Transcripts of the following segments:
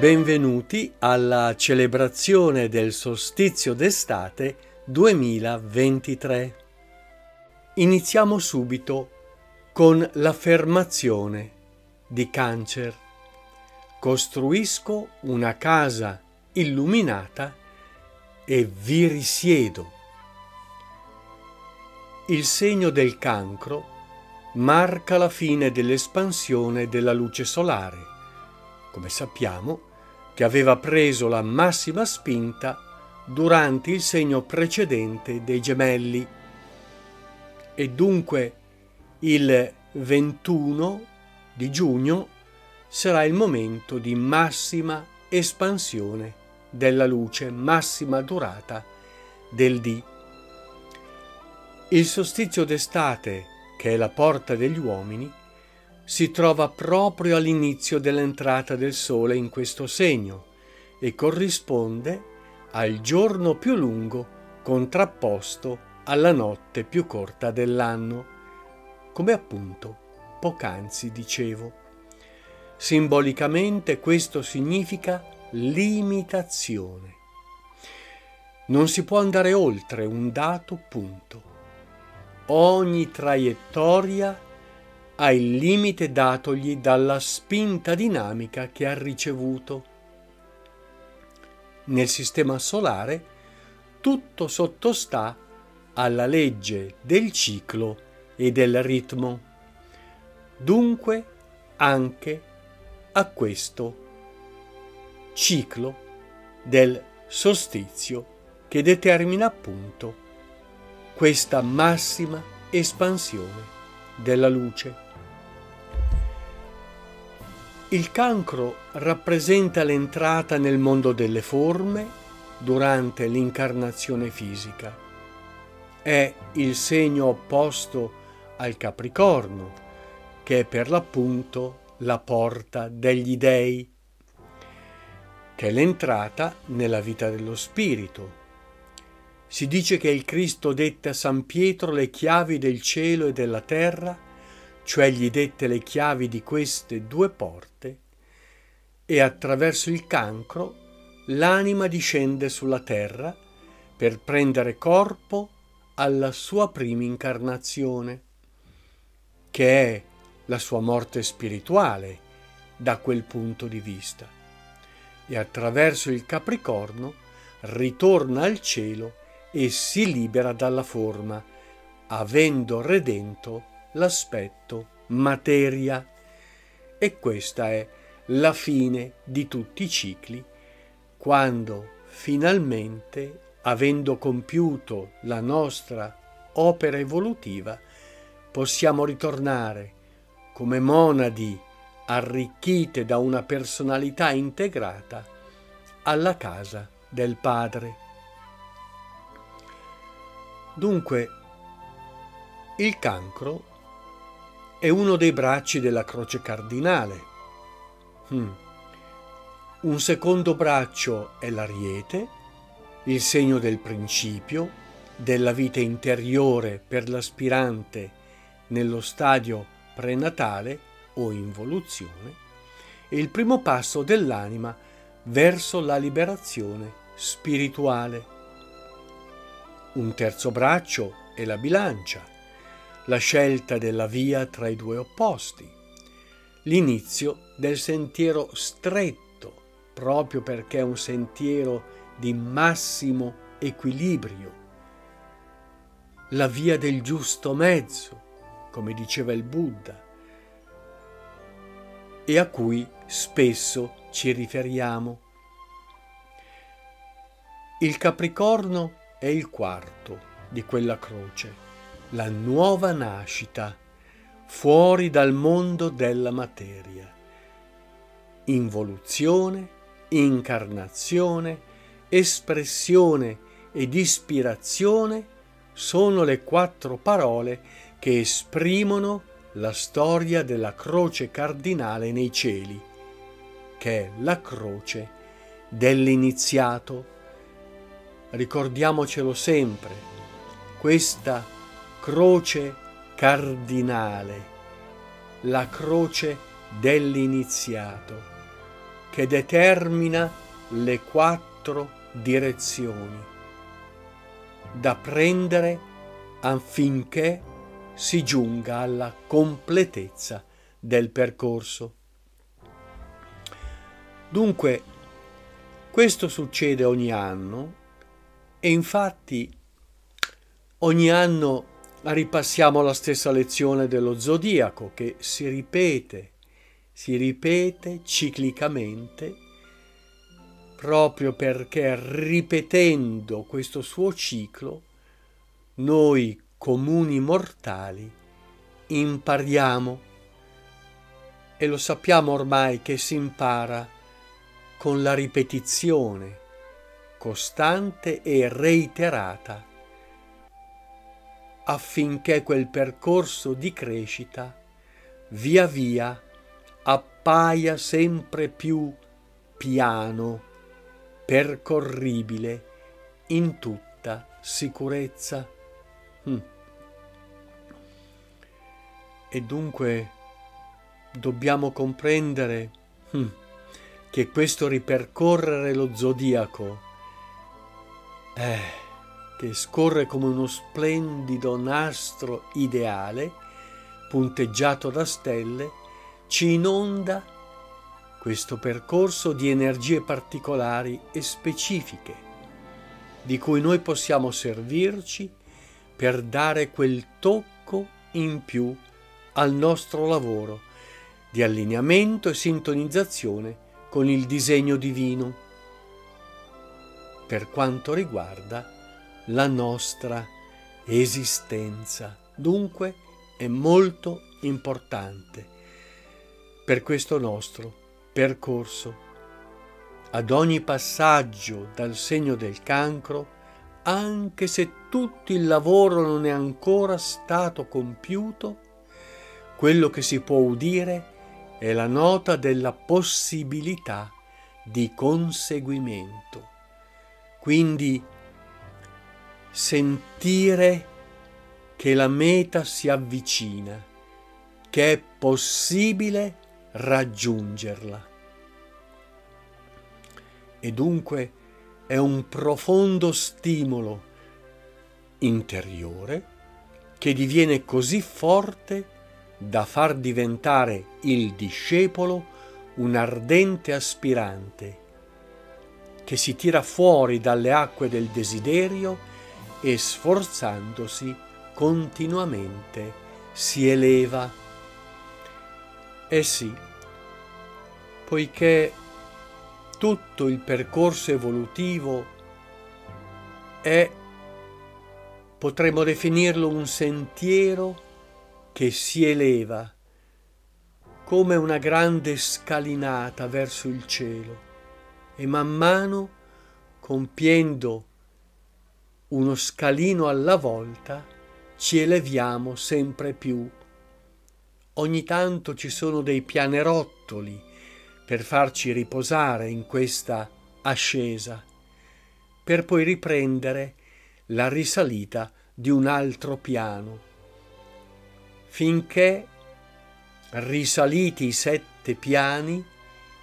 Benvenuti alla celebrazione del solstizio d'estate 2023. Iniziamo subito con l'affermazione di Cancer. Costruisco una casa illuminata e vi risiedo. Il segno del cancro marca la fine dell'espansione della luce solare come sappiamo, che aveva preso la massima spinta durante il segno precedente dei gemelli. E dunque il 21 di giugno sarà il momento di massima espansione della luce, massima durata del dì. Il solstizio d'estate, che è la porta degli uomini, si trova proprio all'inizio dell'entrata del Sole in questo segno e corrisponde al giorno più lungo contrapposto alla notte più corta dell'anno, come appunto poc'anzi dicevo. Simbolicamente questo significa limitazione. Non si può andare oltre un dato punto. Ogni traiettoria ha il limite datogli dalla spinta dinamica che ha ricevuto. Nel sistema solare tutto sottostà alla legge del ciclo e del ritmo, dunque anche a questo ciclo del solstizio che determina appunto questa massima espansione della luce. Il cancro rappresenta l'entrata nel mondo delle forme durante l'incarnazione fisica. È il segno opposto al Capricorno, che è per l'appunto la porta degli dei, che è l'entrata nella vita dello spirito. Si dice che il Cristo dette a San Pietro le chiavi del cielo e della terra cioè gli dette le chiavi di queste due porte, e attraverso il cancro l'anima discende sulla terra per prendere corpo alla sua prima incarnazione, che è la sua morte spirituale da quel punto di vista, e attraverso il Capricorno ritorna al cielo e si libera dalla forma, avendo redento l'aspetto materia. E questa è la fine di tutti i cicli, quando finalmente, avendo compiuto la nostra opera evolutiva, possiamo ritornare come monadi arricchite da una personalità integrata alla casa del Padre. Dunque, il cancro è uno dei bracci della croce cardinale. Hmm. Un secondo braccio è l'ariete, il segno del principio, della vita interiore per l'aspirante nello stadio prenatale o involuzione, e il primo passo dell'anima verso la liberazione spirituale. Un terzo braccio è la bilancia, la scelta della via tra i due opposti, l'inizio del sentiero stretto, proprio perché è un sentiero di massimo equilibrio, la via del giusto mezzo, come diceva il Buddha, e a cui spesso ci riferiamo. Il Capricorno è il quarto di quella croce la nuova nascita fuori dal mondo della materia. Involuzione, incarnazione, espressione ed ispirazione sono le quattro parole che esprimono la storia della croce cardinale nei cieli, che è la croce dell'iniziato. Ricordiamocelo sempre, questa croce cardinale, la croce dell'iniziato, che determina le quattro direzioni da prendere affinché si giunga alla completezza del percorso. Dunque, questo succede ogni anno e infatti ogni anno ripassiamo la stessa lezione dello zodiaco che si ripete, si ripete ciclicamente proprio perché ripetendo questo suo ciclo noi comuni mortali impariamo. E lo sappiamo ormai che si impara con la ripetizione costante e reiterata affinché quel percorso di crescita via via appaia sempre più piano percorribile in tutta sicurezza. Mm. E dunque dobbiamo comprendere mm, che questo ripercorrere lo zodiaco, eh, che scorre come uno splendido nastro ideale, punteggiato da stelle, ci inonda questo percorso di energie particolari e specifiche, di cui noi possiamo servirci per dare quel tocco in più al nostro lavoro di allineamento e sintonizzazione con il disegno divino. Per quanto riguarda la nostra esistenza. Dunque è molto importante per questo nostro percorso. Ad ogni passaggio dal segno del cancro, anche se tutto il lavoro non è ancora stato compiuto, quello che si può udire è la nota della possibilità di conseguimento. Quindi sentire che la meta si avvicina, che è possibile raggiungerla. E dunque è un profondo stimolo interiore che diviene così forte da far diventare il discepolo un ardente aspirante che si tira fuori dalle acque del desiderio e sforzandosi continuamente si eleva. Eh sì, poiché tutto il percorso evolutivo è, potremmo definirlo un sentiero che si eleva come una grande scalinata verso il cielo e man mano compiendo uno scalino alla volta ci eleviamo sempre più. Ogni tanto ci sono dei pianerottoli per farci riposare in questa ascesa, per poi riprendere la risalita di un altro piano, finché risaliti i sette piani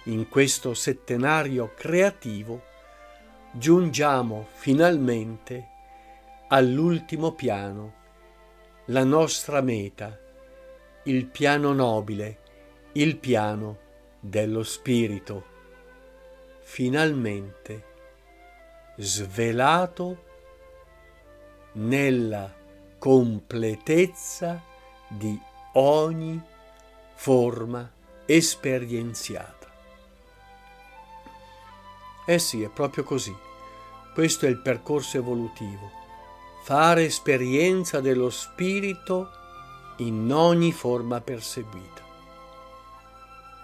in questo settenario creativo, giungiamo finalmente all'ultimo piano, la nostra meta il piano nobile, il piano dello spirito, finalmente svelato nella completezza di ogni forma esperienziata. Eh sì, è proprio così. Questo è il percorso evolutivo. Fare esperienza dello spirito in ogni forma perseguita.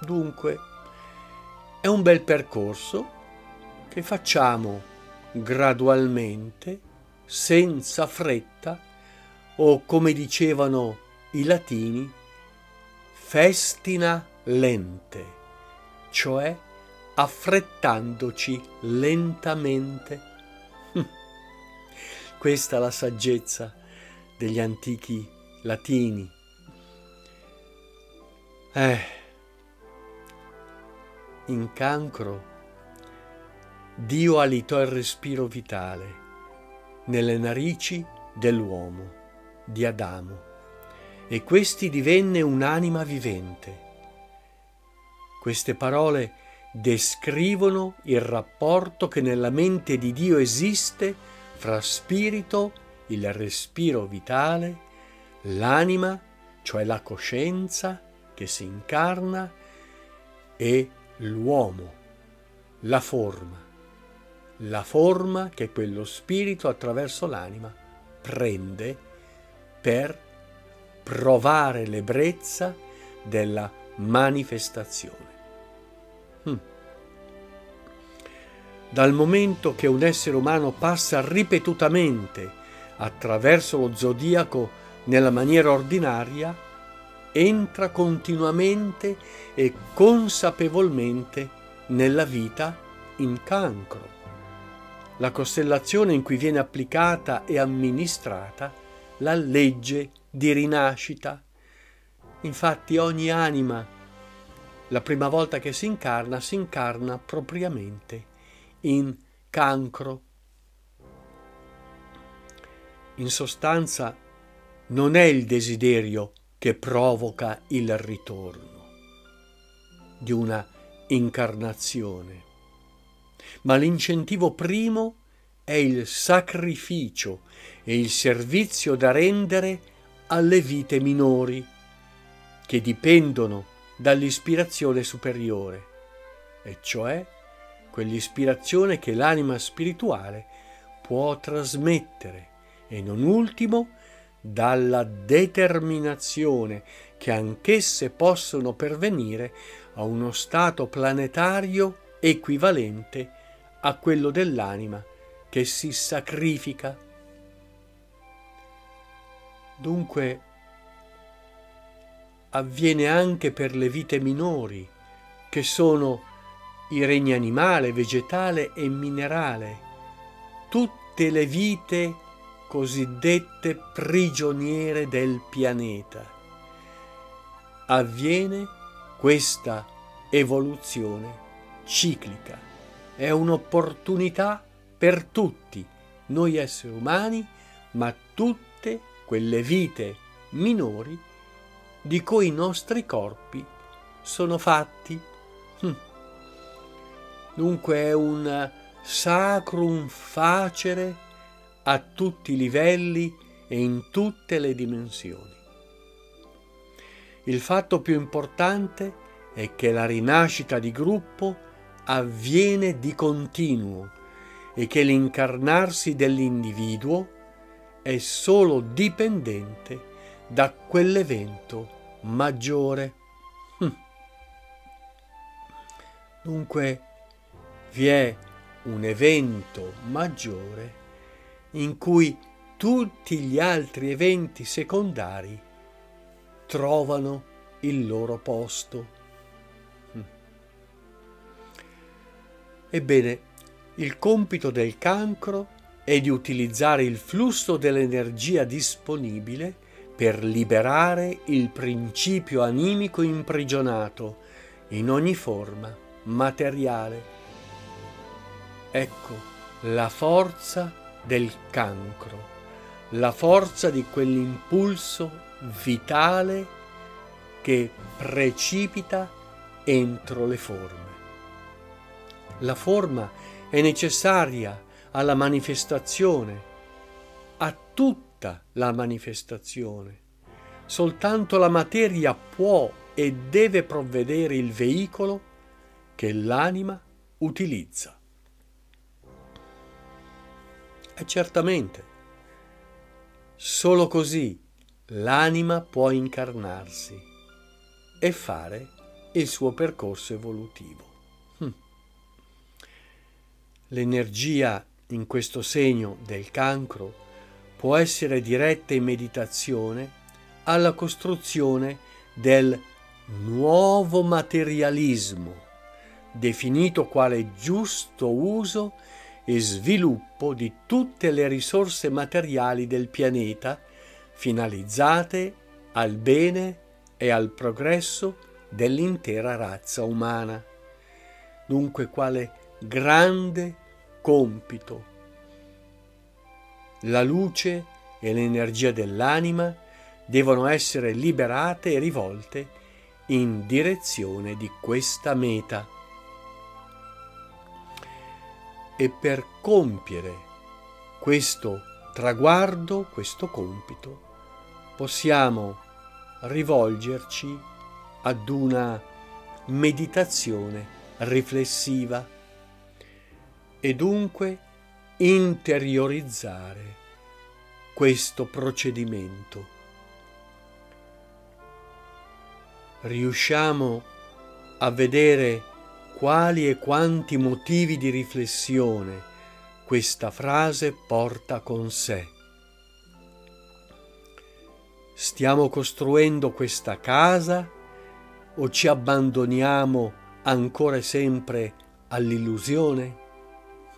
Dunque, è un bel percorso che facciamo gradualmente, senza fretta, o come dicevano i latini, festina lente, cioè affrettandoci lentamente. Questa la saggezza degli antichi latini. Eh, in cancro, Dio alitò il respiro vitale nelle narici dell'uomo, di Adamo, e questi divenne un'anima vivente. Queste parole descrivono il rapporto che nella mente di Dio esiste fra spirito, il respiro vitale, l'anima, cioè la coscienza che si incarna, e l'uomo, la forma, la forma che quello spirito attraverso l'anima prende per provare l'ebbrezza della manifestazione. Hm. Dal momento che un essere umano passa ripetutamente attraverso lo zodiaco nella maniera ordinaria, entra continuamente e consapevolmente nella vita in cancro. La costellazione in cui viene applicata e amministrata la legge di rinascita. Infatti ogni anima, la prima volta che si incarna, si incarna propriamente in cancro. In sostanza non è il desiderio che provoca il ritorno di una incarnazione, ma l'incentivo primo è il sacrificio e il servizio da rendere alle vite minori, che dipendono dall'ispirazione superiore, e cioè quell'ispirazione che l'anima spirituale può trasmettere e non ultimo dalla determinazione che anch'esse possono pervenire a uno stato planetario equivalente a quello dell'anima che si sacrifica. Dunque avviene anche per le vite minori, che sono i regni animale, vegetale e minerale, tutte le vite cosiddette prigioniere del pianeta. Avviene questa evoluzione ciclica. È un'opportunità per tutti, noi esseri umani, ma tutte quelle vite minori di cui i nostri corpi sono fatti. Hm. Dunque è un sacrum facere a tutti i livelli e in tutte le dimensioni. Il fatto più importante è che la rinascita di gruppo avviene di continuo e che l'incarnarsi dell'individuo è solo dipendente da quell'evento maggiore. Hm. Dunque vi è un evento maggiore in cui tutti gli altri eventi secondari trovano il loro posto. Mm. Ebbene, il compito del cancro è di utilizzare il flusso dell'energia disponibile per liberare il principio animico imprigionato in ogni forma materiale. Ecco la forza del cancro, la forza di quell'impulso vitale che precipita entro le forme. La forma è necessaria alla manifestazione, a tutta la manifestazione. Soltanto la materia può e deve provvedere il veicolo che l'anima utilizza. E certamente, solo così l'anima può incarnarsi e fare il suo percorso evolutivo. Hm. L'energia in questo segno del cancro può essere diretta in meditazione alla costruzione del nuovo materialismo, definito quale giusto uso e sviluppo di tutte le risorse materiali del pianeta finalizzate al bene e al progresso dell'intera razza umana. dunque quale grande compito. La luce e l'energia dell'anima devono essere liberate e rivolte in direzione di questa meta. E per compiere questo traguardo, questo compito, possiamo rivolgerci ad una meditazione riflessiva e dunque interiorizzare questo procedimento. Riusciamo a vedere quali e quanti motivi di riflessione questa frase porta con sé. Stiamo costruendo questa casa o ci abbandoniamo ancora e sempre all'illusione?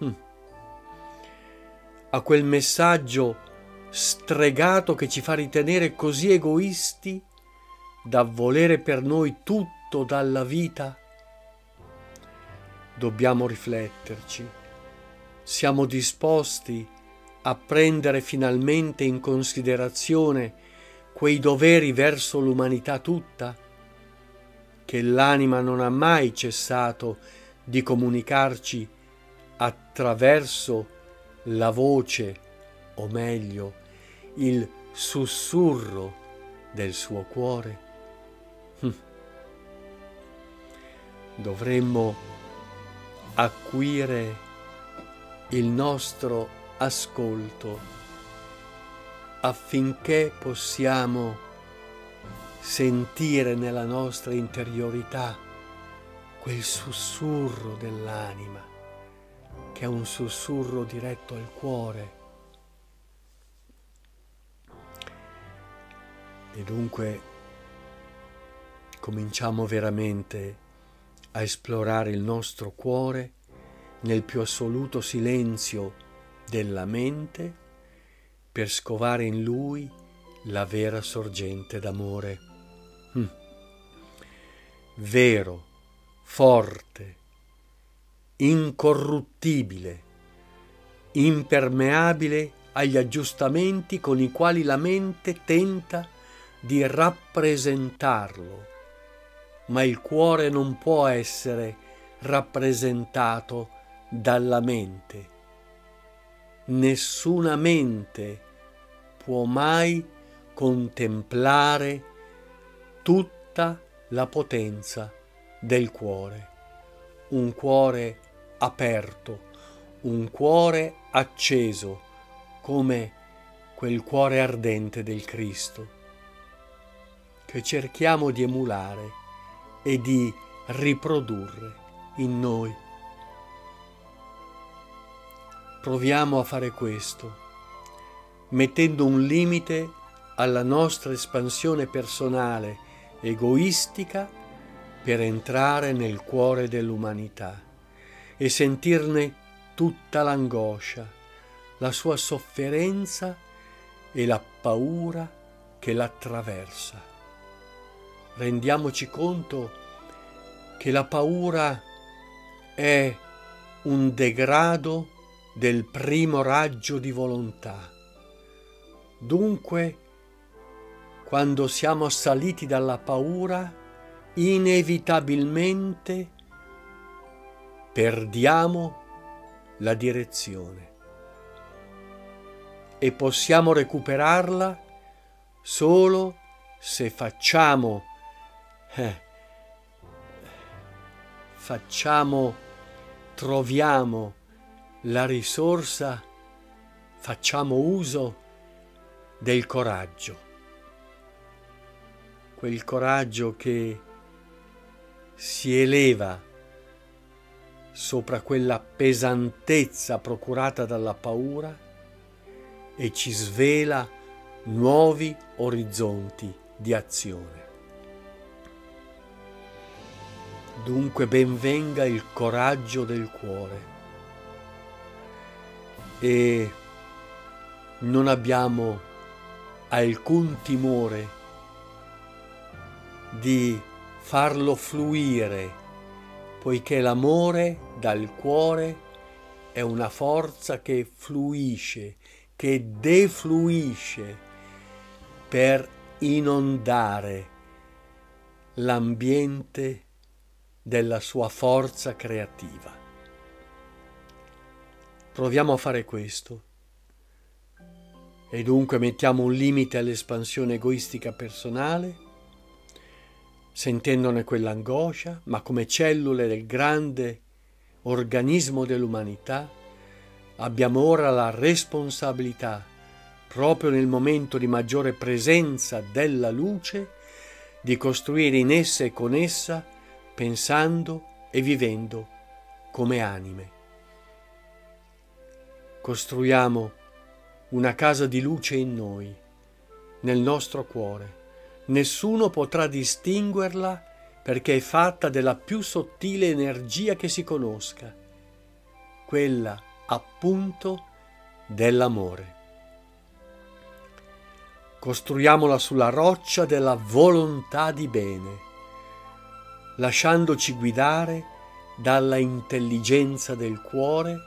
Hm. A quel messaggio stregato che ci fa ritenere così egoisti da volere per noi tutto dalla vita? Dobbiamo rifletterci. Siamo disposti a prendere finalmente in considerazione quei doveri verso l'umanità tutta, che l'anima non ha mai cessato di comunicarci attraverso la voce o meglio, il sussurro del suo cuore. Hm. Dovremmo acquire il nostro ascolto affinché possiamo sentire nella nostra interiorità quel sussurro dell'anima, che è un sussurro diretto al cuore. E dunque cominciamo veramente a esplorare il nostro cuore nel più assoluto silenzio della mente per scovare in lui la vera sorgente d'amore. Hm. Vero, forte, incorruttibile, impermeabile agli aggiustamenti con i quali la mente tenta di rappresentarlo, ma il cuore non può essere rappresentato dalla mente. Nessuna mente può mai contemplare tutta la potenza del cuore. Un cuore aperto, un cuore acceso, come quel cuore ardente del Cristo che cerchiamo di emulare e di riprodurre in noi. Proviamo a fare questo, mettendo un limite alla nostra espansione personale, egoistica, per entrare nel cuore dell'umanità e sentirne tutta l'angoscia, la sua sofferenza e la paura che l'attraversa rendiamoci conto che la paura è un degrado del primo raggio di volontà. Dunque, quando siamo assaliti dalla paura, inevitabilmente perdiamo la direzione e possiamo recuperarla solo se facciamo eh, facciamo, troviamo la risorsa, facciamo uso del coraggio, quel coraggio che si eleva sopra quella pesantezza procurata dalla paura e ci svela nuovi orizzonti di azione. Dunque ben venga il coraggio del cuore. E non abbiamo alcun timore di farlo fluire poiché l'amore dal cuore è una forza che fluisce, che defluisce per inondare l'ambiente della sua forza creativa. Proviamo a fare questo e dunque mettiamo un limite all'espansione egoistica personale, sentendone quell'angoscia, ma come cellule del grande organismo dell'umanità abbiamo ora la responsabilità, proprio nel momento di maggiore presenza della luce, di costruire in essa e con essa, pensando e vivendo come anime. Costruiamo una casa di luce in noi, nel nostro cuore. Nessuno potrà distinguerla perché è fatta della più sottile energia che si conosca, quella appunto dell'amore. Costruiamola sulla roccia della volontà di bene, lasciandoci guidare dalla intelligenza del cuore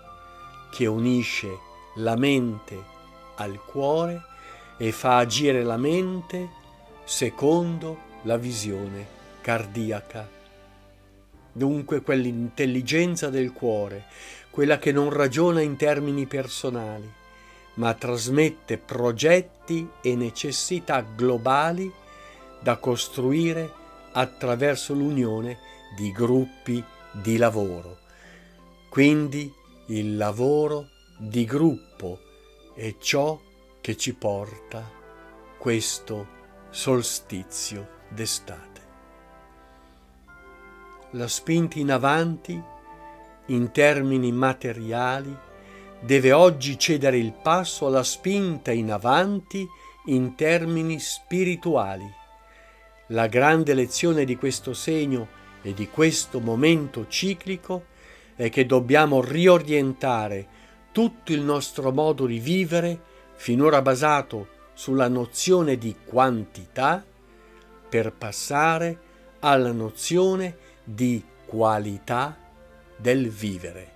che unisce la mente al cuore e fa agire la mente secondo la visione cardiaca. Dunque quell'intelligenza del cuore, quella che non ragiona in termini personali, ma trasmette progetti e necessità globali da costruire attraverso l'unione di gruppi di lavoro. Quindi il lavoro di gruppo è ciò che ci porta questo solstizio d'estate la spinta in avanti, in termini materiali, deve oggi cedere il passo alla spinta in avanti in termini spirituali. La grande lezione di questo segno e di questo momento ciclico è che dobbiamo riorientare tutto il nostro modo di vivere, finora basato sulla nozione di quantità, per passare alla nozione di qualità del vivere,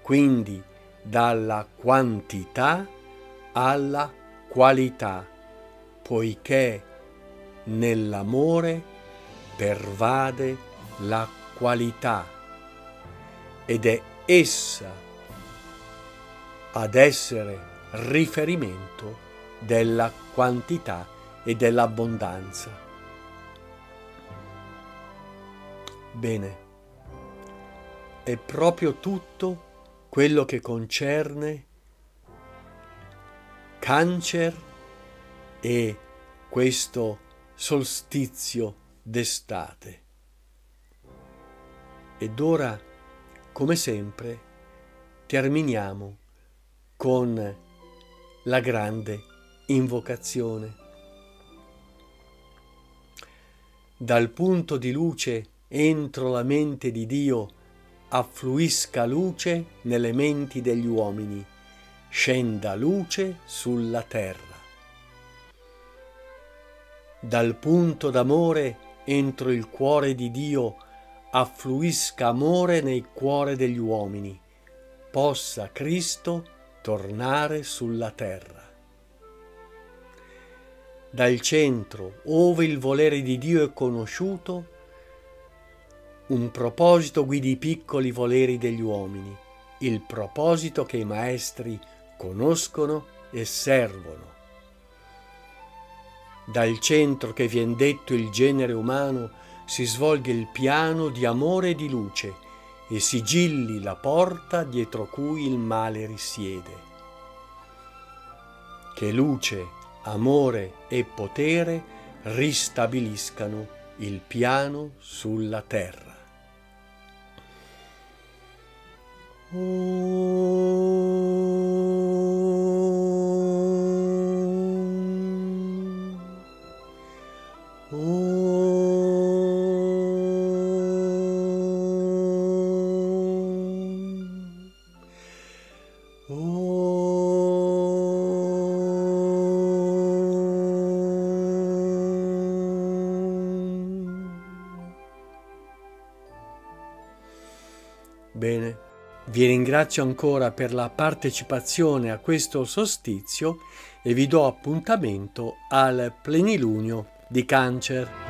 quindi dalla quantità alla qualità, poiché nell'amore pervade la qualità ed è essa ad essere riferimento della quantità e dell'abbondanza. Bene, è proprio tutto quello che concerne cancer e questo solstizio d'estate. Ed ora, come sempre, terminiamo con la grande invocazione. Dal punto di luce entro la mente di Dio affluisca luce nelle menti degli uomini, scenda luce sulla terra. Dal punto d'amore entro il cuore di Dio affluisca amore nel cuore degli uomini, possa Cristo tornare sulla terra. Dal centro, ove il volere di Dio è conosciuto, un proposito guidi i piccoli voleri degli uomini, il proposito che i maestri conoscono e servono. Dal centro che vien detto il genere umano si svolge il piano di amore e di luce e sigilli la porta dietro cui il male risiede. Che luce, amore e potere ristabiliscano il piano sulla terra. Bene, vi ringrazio ancora per la partecipazione a questo sostizio e vi do appuntamento al plenilunio di Cancer.